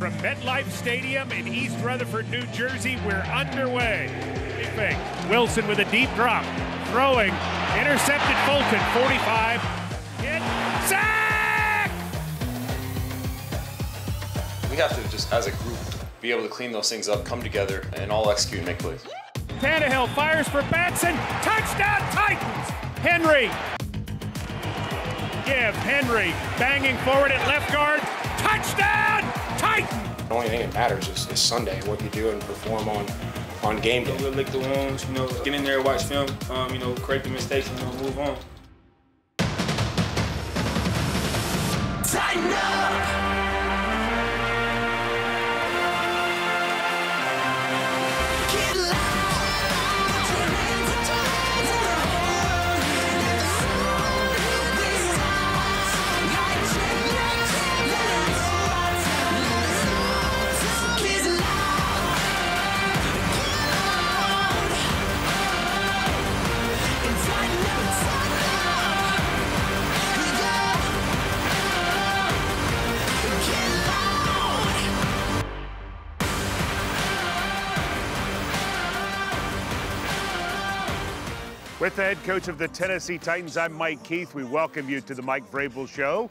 From MetLife Stadium in East Rutherford, New Jersey, we're underway. Fake. Wilson with a deep drop. Throwing. Intercepted Fulton. 45. Hit. Sack! We have to just, as a group, be able to clean those things up, come together, and all execute and make plays. Tannehill fires for Batson. Touchdown Titans! Henry. Give Henry banging forward at left guard. Touchdown Titans! The only thing that matters is, is Sunday, what you do and perform on on game day. We'll lick the wounds, you know, get in there, watch film, um, you know, correct the mistakes, and you know, move on. Titan Up. With the head coach of the Tennessee Titans, I'm Mike Keith. We welcome you to the Mike Vrabel Show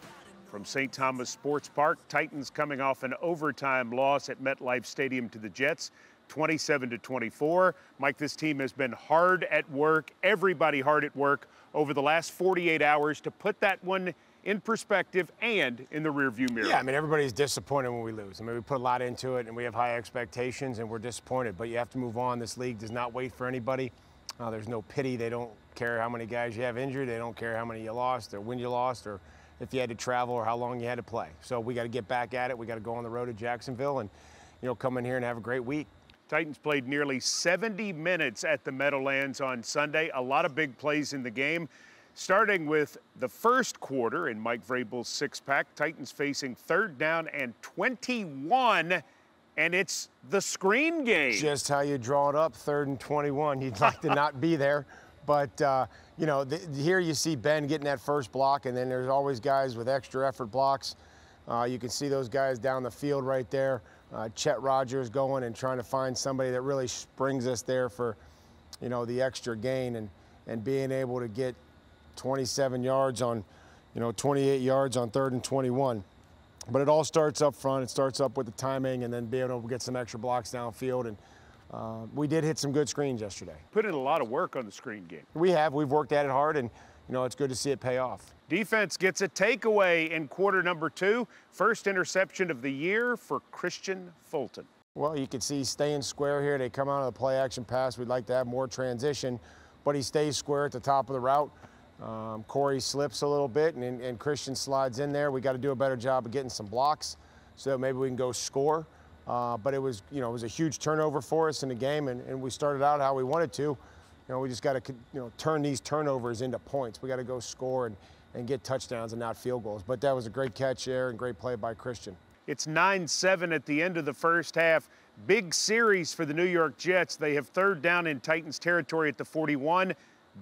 from St. Thomas Sports Park. Titans coming off an overtime loss at MetLife Stadium to the Jets, 27 to 24. Mike, this team has been hard at work, everybody hard at work over the last 48 hours to put that one in perspective and in the rearview mirror. Yeah, I mean, everybody's disappointed when we lose. I mean, we put a lot into it and we have high expectations and we're disappointed, but you have to move on. This league does not wait for anybody. Uh, there's no pity. They don't care how many guys you have injured. They don't care how many you lost or when you lost or if you had to travel or how long you had to play. So we got to get back at it. We got to go on the road to Jacksonville and, you know, come in here and have a great week. Titans played nearly 70 minutes at the Meadowlands on Sunday. A lot of big plays in the game. Starting with the first quarter in Mike Vrabel's six pack, Titans facing third down and 21, and it's the screen game. just how you draw it up, third and 21. You'd like to not be there. But, uh, you know, here you see Ben getting that first block, and then there's always guys with extra effort blocks. Uh, you can see those guys down the field right there. Uh, Chet Rogers going and trying to find somebody that really springs us there for, you know, the extra gain and, and being able to get 27 yards on, you know, 28 yards on third and 21. But it all starts up front. It starts up with the timing and then being able to get some extra blocks downfield. And uh, we did hit some good screens yesterday. Put in a lot of work on the screen game. We have. We've worked at it hard, and you know it's good to see it pay off. Defense gets a takeaway in quarter number two. First interception of the year for Kristian Fulton. Well, you can see staying square here. They come out of the play action pass. We'd like to have more transition, but he stays square at the top of the route. Um, Corey slips a little bit, and, and Kristian slides in there. We got to do a better job of getting some blocks, so maybe we can go score. Uh, but it was, you know, it was a huge turnover for us in the game, and, and we started out how we wanted to. You know, we just got to, you know, turn these turnovers into points. We got to go score and, and get touchdowns and not field goals. But that was a great catch there and great play by Kristian. It's 9 7 at the end of the first half. Big series for the New York Jets. They have third down in Titans territory at the 41.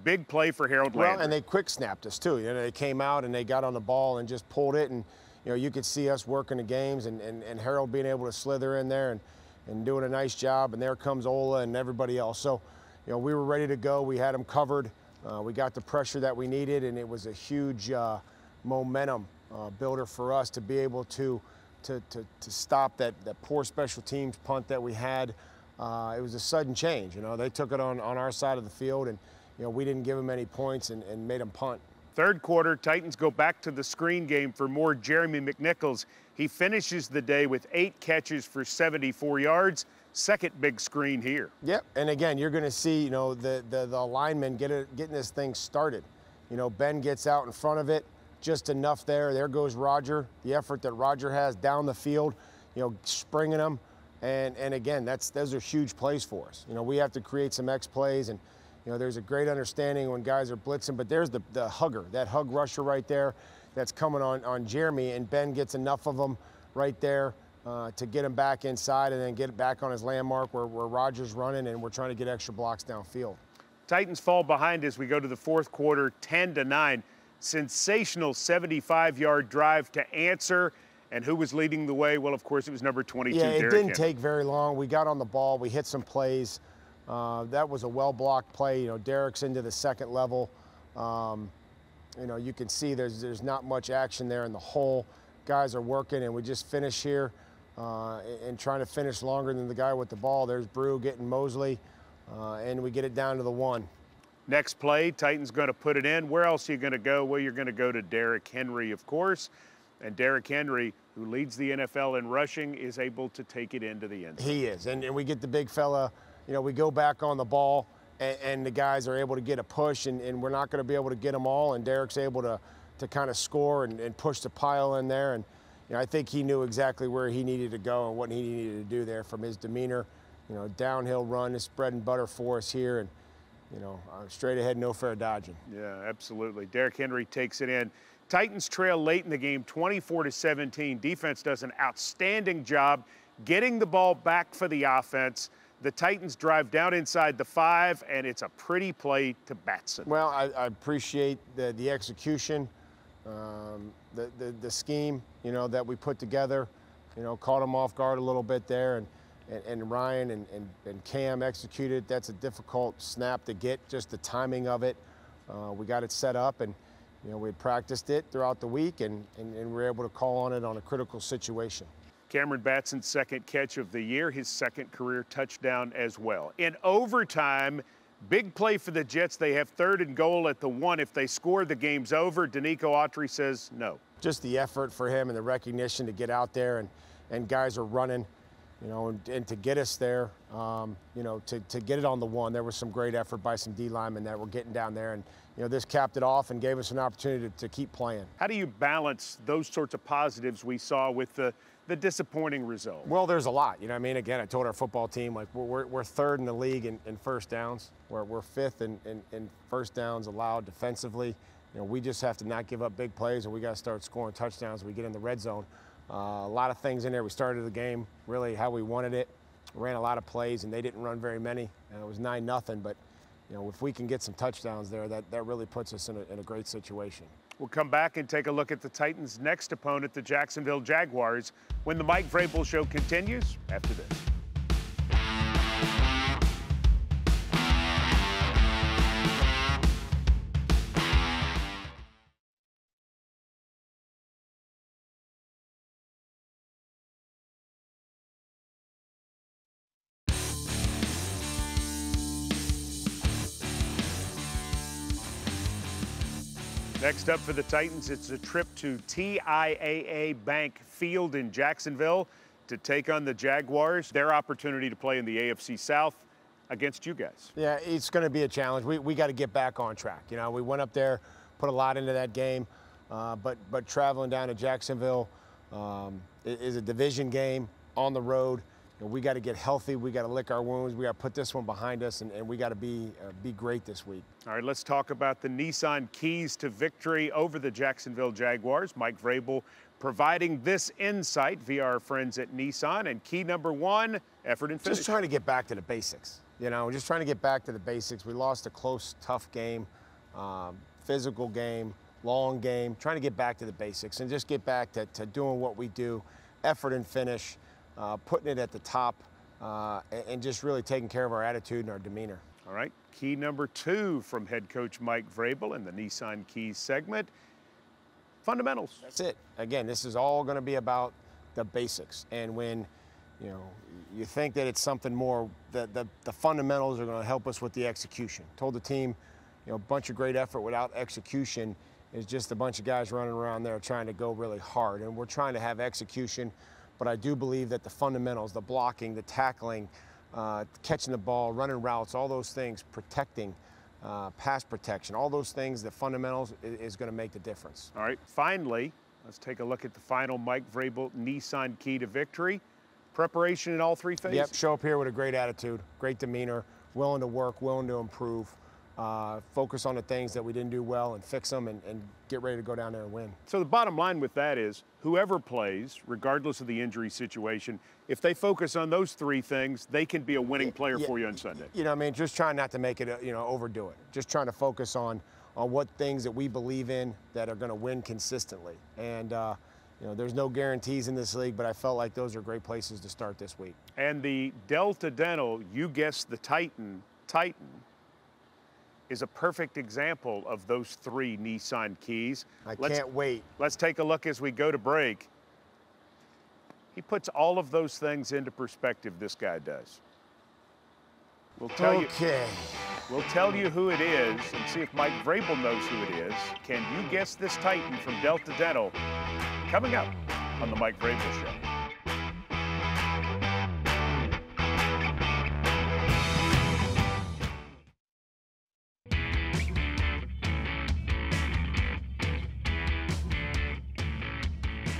Big play for Harold Well, and they quick snapped us too. You know, they came out and they got on the ball and just pulled it, and you know, you could see us working the games and, and, and Harold being able to slither in there and, and doing a nice job. And there comes Ola and everybody else. So, you know, we were ready to go. We had them covered. Uh, we got the pressure that we needed, and it was a huge uh, momentum uh, builder for us to be able to to, to, to stop that, that poor special teams punt that we had. Uh, it was a sudden change. You know, they took it on, on our side of the field, and you know, we didn't give them any points and, and made them punt. Third quarter, Titans go back to the screen game for more Jeremy McNichols. He finishes the day with eight catches for 74 yards. Second big screen here. Yep, and again, you're going to see, you know, the, the, the linemen get it, getting this thing started. You know, Ben gets out in front of it, just enough there. There goes Roger. The effort that Roger has down the field, you know, springing them. And, and again, that's those are huge plays for us. You know, we have to create some X plays, and you know, there's a great understanding when guys are blitzing. But there's the, the hugger, that hug rusher right there, that's coming on on Jeremy, and Ben gets enough of them right there uh, to get him back inside, and then get it back on his landmark where, where Roger's running, and we're trying to get extra blocks downfield. Titans fall behind as we go to the fourth quarter, 10 to 9. Sensational 75 yard drive to answer And who was leading the way? Well, of course, it was number 22, Yeah, it Derrick didn't Henry. take very long. We got on the ball. We hit some plays. Uh, that was a well-blocked play. You know, Derrick's into the second level. Um, you know, you can see there's there's not much action there in the hole. Guys are working, and we just finish here uh, and- and trying to finish longer than the guy with the ball. There's Brew getting Mosley, uh, and we get it down to the one. Next play, Titans going to put it in. Where else are you going to go? Well, you're going to go to Derrick Henry, of course. And Derrick Henry, who leads the NFL in rushing, is able to take it into the end zone. He is, and, and we get the big fella. You know, we go back on the ball, and, and the guys are able to get a push, and, and we're not going to be able to get them all. And Derrick's able to to kind of score and, and push the pile in there. And you know, I think he knew exactly where he needed to go and what he needed to do there from his demeanor. You know, downhill run is bread and butter for us here, and you know, uh, straight ahead, no fair dodging. Yeah, absolutely. Derrick Henry takes it in. Titans trail late in the game, 24 to 17. Defense does an outstanding job getting the ball back for the offense. The Titans drive down inside the five, and it's a pretty play to Batson. Well, I, I appreciate the, the execution, um, the, the, the scheme, you know, that we put together. You know, caught them off guard a little bit there, and, and, and Ryan and, and, and Cam executed. That's a difficult snap to get, just the timing of it. Uh, we got it set up, and, you know, we had practiced it throughout the week, and, and, and we were able to call on it on a critical situation. Cameron Batson's second catch of the year, his second career touchdown as well. In overtime, big play for the Jets. They have third and goal at the one. If they score, the game's over. Denico Autry says no. just the effort for him and the recognition to get out there and, and guys are running, you know, and, and to get us there, um, you know, to, to get it on the one, there was some great effort by some D linemen that were getting down there. And, you know, this capped it off and gave us an opportunity to, to keep playing. How do you balance those sorts of positives we saw with the, the disappointing result? Well, there's a lot. You know, what I mean, again, I told our football team like we're, we're, third in the league in, in first downs. We're, we're fifth in, in, in first downs allowed defensively. You know, we just have to not give up big plays, and we got to start scoring touchdowns. We get in the red zone. Uh, a lot of things in there. We started the game really how we wanted it. Ran a lot of plays, and they didn't run very many. And it was nine nothing. But you know, if we can get some touchdowns there, that, that really puts us in a, in a great situation. We'll come back and take a look at the Titans' next opponent, the Jacksonville Jaguars, when the Mike Vrabel Show continues after this. Next up for the Titans, it's a trip to TIAA Bank Field in Jacksonville to take on the Jaguars. Their opportunity to play in the AFC South against you guys. Yeah, it's going to be a challenge. We, we got to get back on track. You know, we went up there, put a lot into that game, uh, but but traveling down to Jacksonville um, is a division game on the road. You know, we got to get healthy. We got to lick our wounds. We got to put this one behind us, and, and we got to be uh, be great this week. All right, let's talk about the Nissan keys to victory over the Jacksonville Jaguars. Mike Vrabel providing this insight via our friends at Nissan. And key number one, effort and finish. Just trying to get back to the basics. You know, just trying to get back to the basics. We lost a close, tough game, um, physical game, long game. Trying to get back to the basics and just get back to, to doing what we do, effort and finish, uh, putting it at the top, uh, and, just really taking care of our attitude and our demeanor. All right, key number two from head coach Mike Vrabel in the Nissan Keys segment fundamentals. That's it. Again, this is all going to be about the basics. And when you know you think that it's something more, the, the, the fundamentals are going to help us with the execution. Told the team, you know, a bunch of great effort without execution is just a bunch of guys running around there trying to go really hard. And we're trying to have execution, but I do believe that the fundamentals, the blocking, the tackling, uh, catching the ball, running routes, all those things, protecting, uh, pass protection, all those things, the fundamentals i- is going to make the difference. All right, finally, let's take a look at the final Mike Vrabel Nissan key to victory. Preparation in all three phases. Yep, show up here with a great attitude, great demeanor, willing to work, willing to improve, uh, focus on the things that we didn't do well and fix them and, and get ready to go down there and win. So the bottom line with that is whoever plays, regardless of the injury situation, if they focus on those three things, they can be a winning player yeah. for you on Sunday. You know, what I mean, just trying not to make it, you know, overdo it. Just trying to focus on on what things that we believe in that are going to win consistently. And uh, you know, there's no guarantees in this league, but I felt like those are great places to start this week. And the Delta Dental, you guessed the Titan, Titan, is a perfect example of those three Nissan keys. I Let's- can't wait. Let's take a look as we go to break. He puts all of those things into perspective, this guy does. We'll tell you Okay. we'll tell you who it is and see if Mike Vrabel knows who it is. Can you guess this Titan from Delta Dental? Coming up on the Mike Vrabel Show.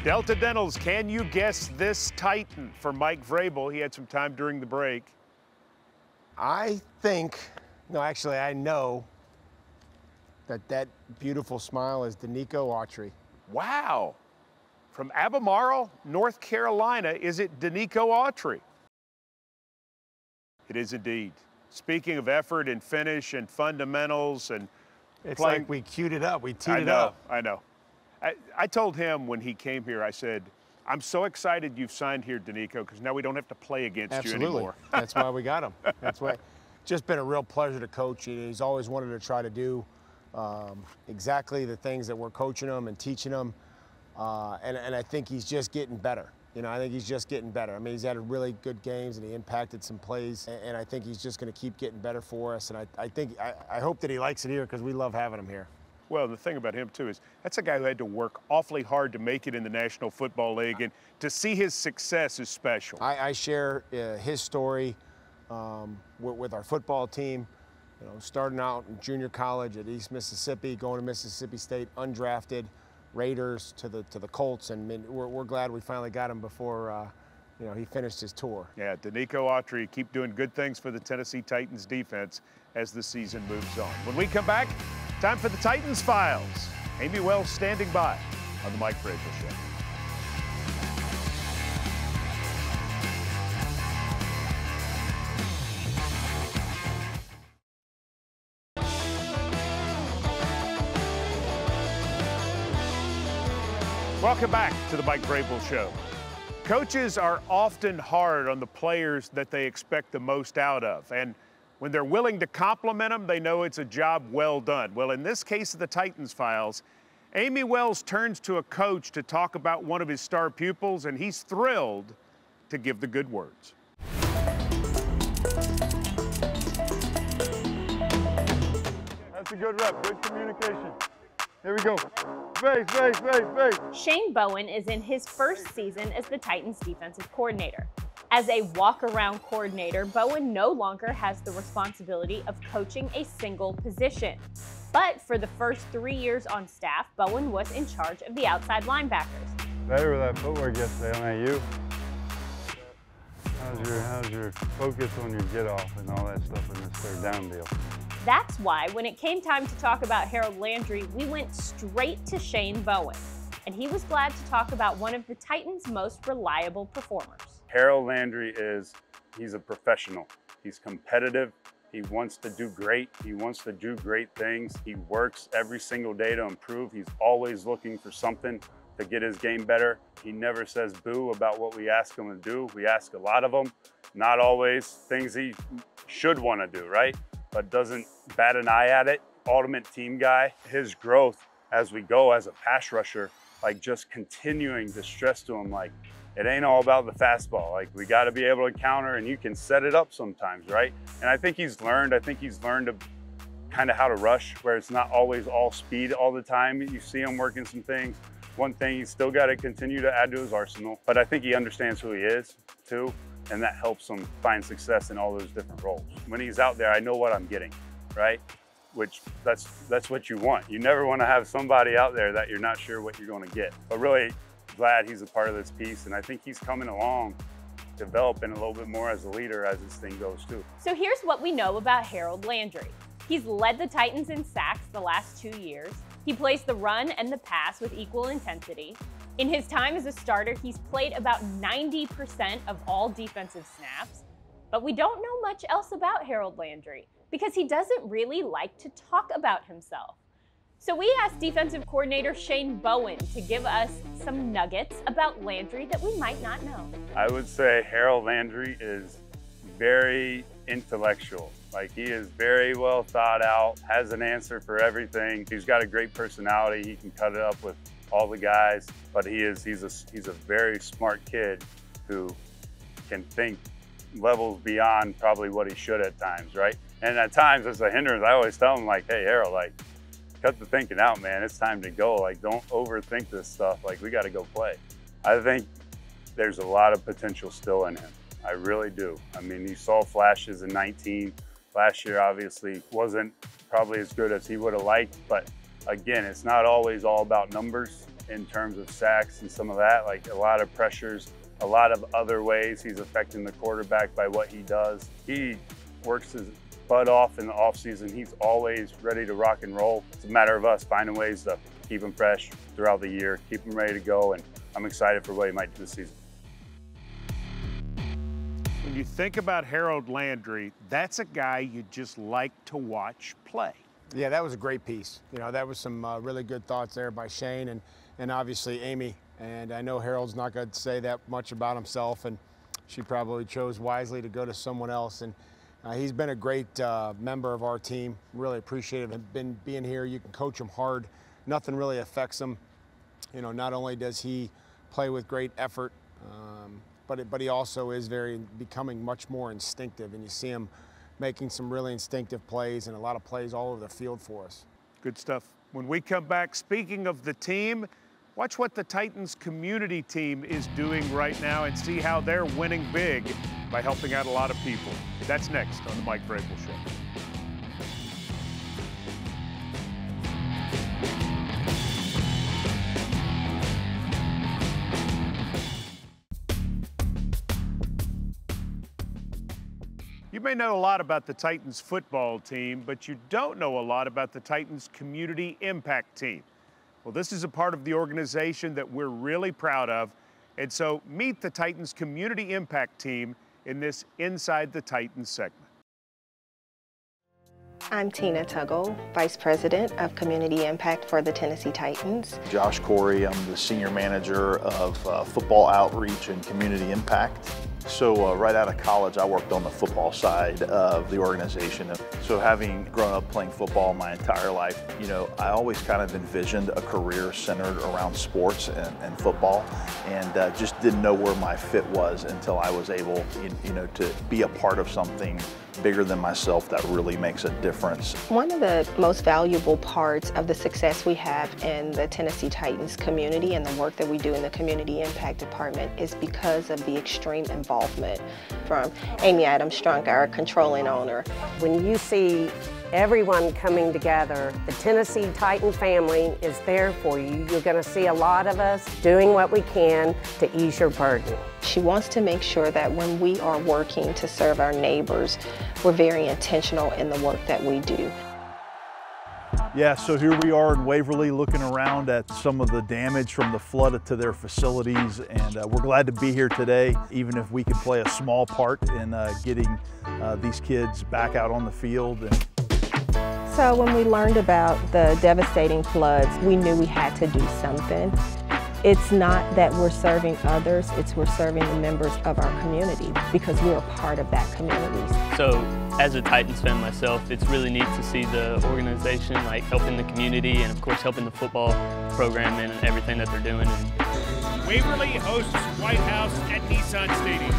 Delta Dental's Can You Guess This Titan for Mike Vrabel. He had some time during the break. I think, no, actually, I know that that beautiful smile is Denico Autry. Wow. From Albemarle, North Carolina, is it Denico Autry? It is indeed. Speaking of effort and finish and fundamentals and It's playing- like we queued it up. We teed I it know, up. I know. I, I told him when he came here, I said, I'm so excited you've signed here, Denico, because now we don't have to play against you anymore. That's why we got him. That's why. Just been a real pleasure to coach. He's always wanted to try to do um, exactly the things that we're coaching him and teaching him. Uh, and, and I think he's just getting better. You know, I think he's just getting better. I mean, he's had really good games and he impacted some plays. And, and I think he's just going to keep getting better for us. And I, I think, I, I hope that he likes it here because we love having him here. Well, the thing about him, too, is that's a guy who had to work awfully hard to make it in the National Football League, and to see his success is special. I, I share uh, his story um, with, with our football team. You know, starting out in junior college at East Mississippi, going to Mississippi State, undrafted, Raiders to the to the Colts, and we're, we're glad we finally got him before uh, you know he finished his tour. Yeah, Denico Autry keep doing good things for the Tennessee Titans defense as the season moves on. When we come back, time for the Titans Files. Amy Wells standing by on the Mike Vrabel Show. Welcome back to the Mike Vrabel Show. Coaches are often hard on the players that they expect the most out of. And when they're willing to compliment them, they know it's a job well done. Well, in this case of the Titans files, Amy Wells turns to a coach to talk about one of his star pupils, and he's thrilled to give the good words. That's a good rep. Good communication. Here we go. Face, face, face, face. Shane Bowen is in his first season as the Titans defensive coordinator. As a walk around coordinator, Bowen no longer has the responsibility of coaching a single position. But for the first three years on staff, Bowen was in charge of the outside linebackers. Better with that footwork yesterday, on that you. How's your how's your focus on your get off and all that stuff in this third down deal? That's why when it came time to talk about Harold Landry, we went straight to Shane Bowen. And he was glad to talk about one of the Titans' most reliable performers. Harold Landry is he's a professional. He's competitive. He wants to do great. He wants to do great things. He works every single day to improve. He's always looking for something to get his game better. He never says boo about what we ask him to do. We ask a lot of him, not always things he should want to do, right? But doesn't bat an eye at it. Ultimate team guy. His growth as we go as a pass rusher, like just continuing to stress to him, like, it ain't all about the fastball. Like we got to be able to counter, and you can set it up sometimes, right? And I think he's learned. I think he's learned to kind of how to rush, where it's not always all speed all the time. You see him working some things. One thing he's still got to continue to add to his arsenal, but I think he understands who he is too, and that helps him find success in all those different roles. When he's out there, I know what I'm getting, right? Which that's that's what you want. You never want to have somebody out there that you're not sure what you're going to get. But really glad he's a part of this piece, and I think he's coming along, developing a little bit more as a leader as this thing goes too. So here's what we know about Harold Landry. He's led the Titans in sacks the last two years. He plays the run and the pass with equal intensity. In his time as a starter, he's played about 90% of all defensive snaps. But we don't know much else about Harold Landry because he doesn't really like to talk about himself. So we asked defensive coordinator Shane Bowen to give us some nuggets about Landry that we might not know. I would say Harold Landry is very intellectual. Like he is very well thought out, has an answer for everything. He's got a great personality. He can cut it up with all the guys, but he is he's a he's a very smart kid who can think levels beyond probably what he should at times, right? And at times as a hindrance, I always tell him like, hey Harold, like cut the thinking out, man. It's time to go. Like don't overthink this stuff. Like we got to go play. I think there's a lot of potential still in him. I really do. I mean, you saw flashes in 19. Last year, obviously, wasn't probably as good as he would have liked. But again, it's not always all about numbers in terms of sacks and some of that. Like a lot of pressures, a lot of other ways he's affecting the quarterback by what he does. He works his butt off in the off season. He's always ready to rock and roll. It's a matter of us finding ways to keep him fresh throughout the year, keep him ready to go. And I'm excited for what he might do this season. When you think about Harold Landry, that's a guy you just like to watch play. Yeah, that was a great piece. You know, that was some uh, really good thoughts there by Shane and, and obviously Amy. And I know Harold's not going to say that much about himself, and she probably chose wisely to go to someone else. And uh, he's been a great uh, member of our team. Really appreciative of been being here. You can coach him hard. Nothing really affects him. You know, not only does he play with great effort, um, but it, but he also is very becoming much more instinctive, and you see him making some really instinctive plays and a lot of plays all over the field for us. Good stuff. When we come back, speaking of the team, watch what the Titans community team is doing right now and see how they're winning big by helping out a lot of people. That's next on the Mike Vrabel Show. You may know a lot about the Titans football team, but you don't know a lot about the Titans community impact team. Well, this is a part of the organization that we're really proud of. And so meet the Titans community impact team in this Inside the Titans segment. I'm Tina Tuggle, Vice President of Community Impact for the Tennessee Titans. Josh Corey, I'm the Senior Manager of uh, Football Outreach and Community Impact. So uh, right out of college, I worked on the football side of the organization. So having grown up playing football my entire life, you know, I always kind of envisioned a career centered around sports and, and football and uh, just didn't know where my fit was until I was able, you, you know, to be a part of something bigger than myself that really makes a difference. One of the most valuable parts of the success we have in the Tennessee Titans community and the work that we do in the Community Impact Department is because of the extreme involvement from Amy Adams Strunk, our controlling owner. When you see everyone coming together, the Tennessee Titan family is there for you. You're going to see a lot of us doing what we can to ease your burden. She wants to make sure that when we are working to serve our neighbors, we're very intentional in the work that we do. Yeah, so here we are in Waverly looking around at some of the damage from the flood to their facilities, and uh, we're glad to be here today, even if we can play a small part in uh, getting uh, these kids back out on the field. And So when we learned about the devastating floods, we knew we had to do something. It's not that we're serving others, it's we're serving the members of our community because we're a part of that community. So as a Titans fan myself, it's really neat to see the organization like helping the community and of course helping the football program and everything that they're doing. And Waverly hosts White House at Nissan Stadium.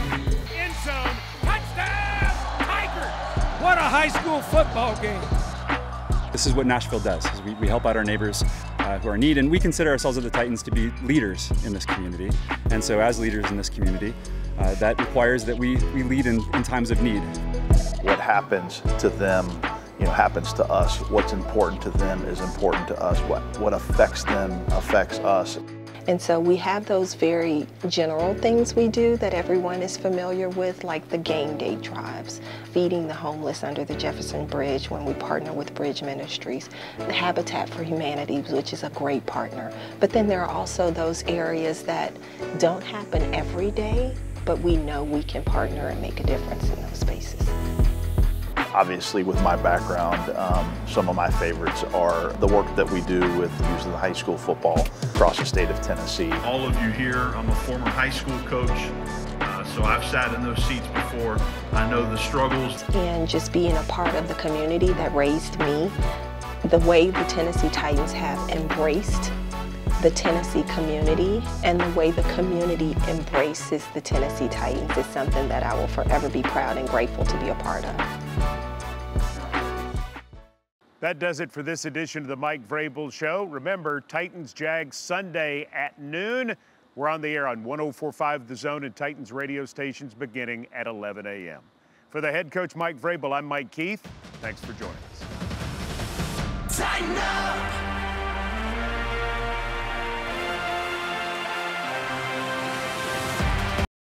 End zone, touchdown, Tigers! What a high school football game. This is what Nashville does. is we, we help out our neighbors uh, who are in need, and we consider ourselves at the Titans to be leaders in this community. And so, as leaders in this community, uh, that requires that we, we lead in, in times of need. What happens to them, you know, happens to us. What's important to them is important to us. What, what affects them affects us. And so we have those very general things we do that everyone is familiar with, like the game day drives, feeding the homeless under the Jefferson Bridge when we partner with Bridge Ministries, the Habitat for Humanity, which is a great partner. But then there are also those areas that don't happen every day, but we know we can partner and make a difference in those spaces. Obviously, with my background, um, some of my favorites are the work that we do with youth of high school football across the state of Tennessee. All of you here, I'm a former high school coach, uh, so I've sat in those seats before. I know the struggles. and just being a part of the community that raised me. The way the Tennessee Titans have embraced the Tennessee community and the way the community embraces the Tennessee Titans is something that I will forever be proud and grateful to be a part of. That does it for this edition of the Mike Vrabel Show. Remember, Titans Jags Sunday at noon. We're on the air on 1045 The Zone and Titans radio stations beginning at 11 a.m. For the head coach Mike Vrabel, I'm Mike Keith. Thanks for joining us. Titan Up.